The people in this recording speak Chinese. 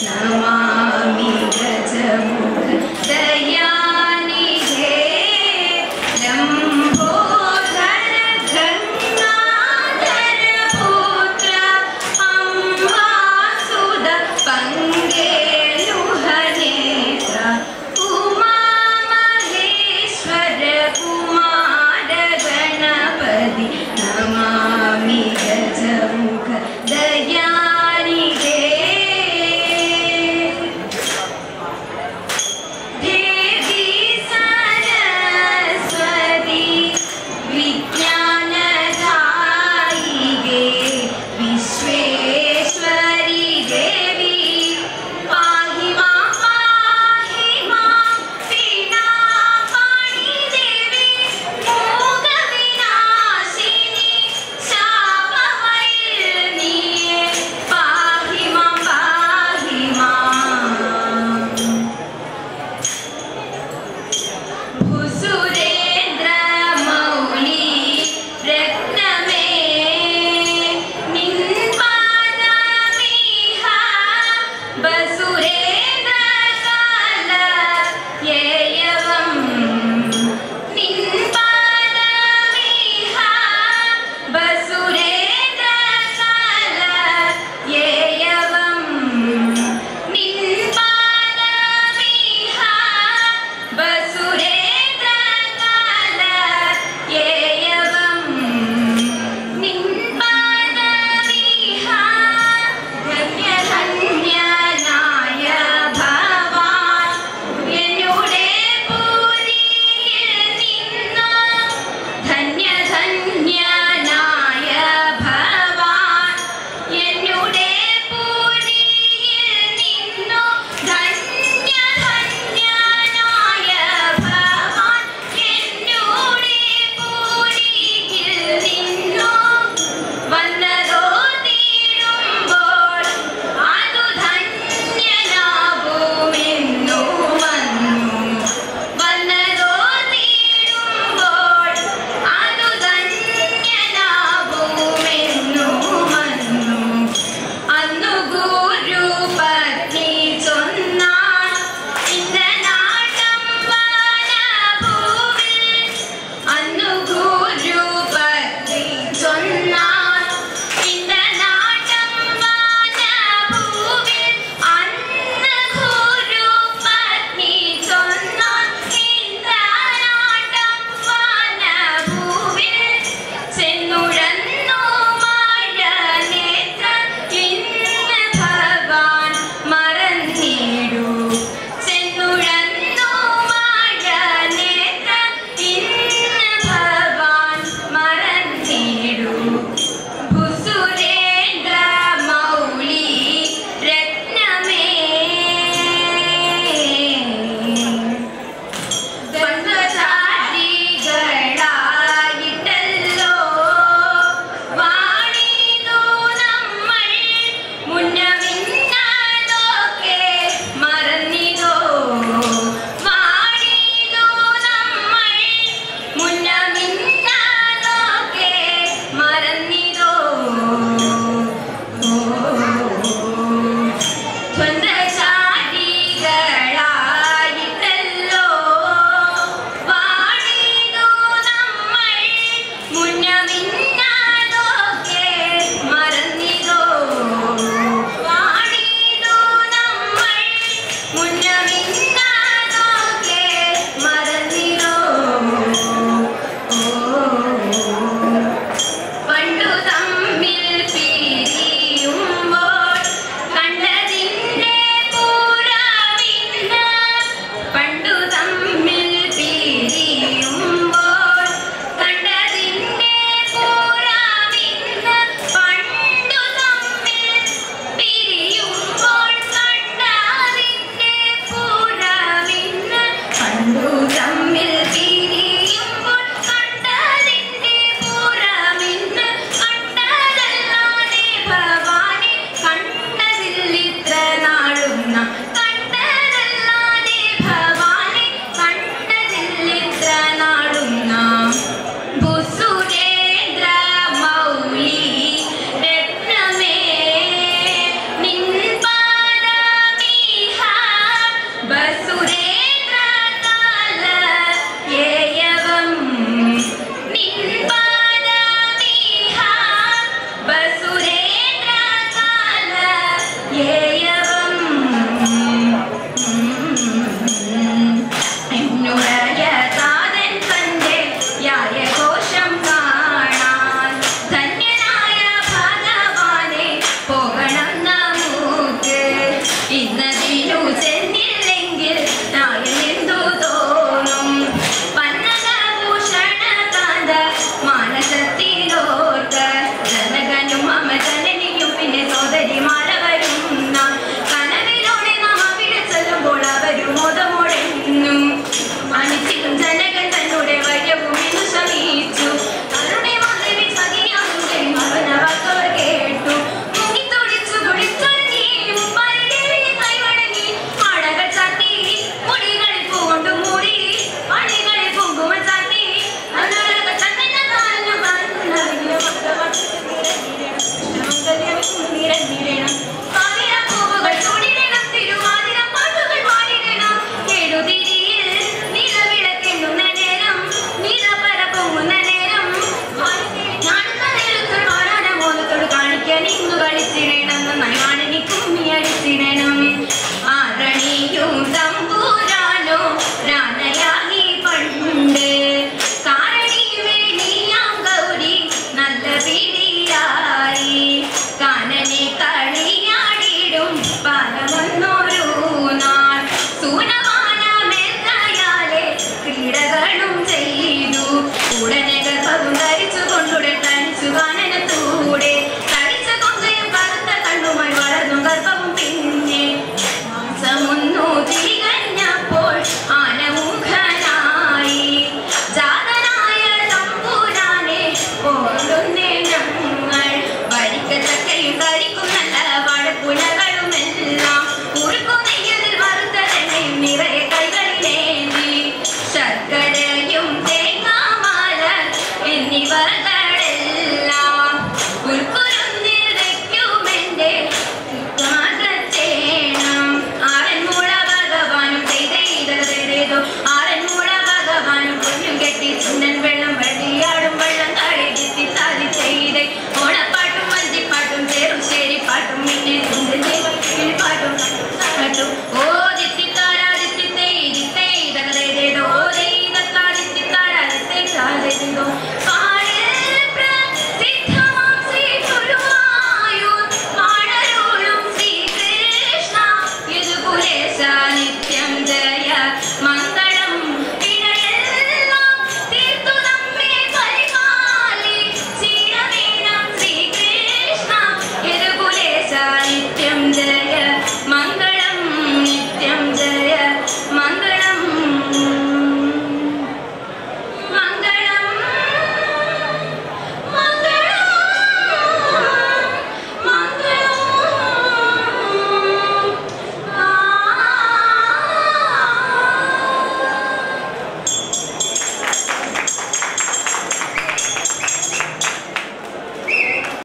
难了吗？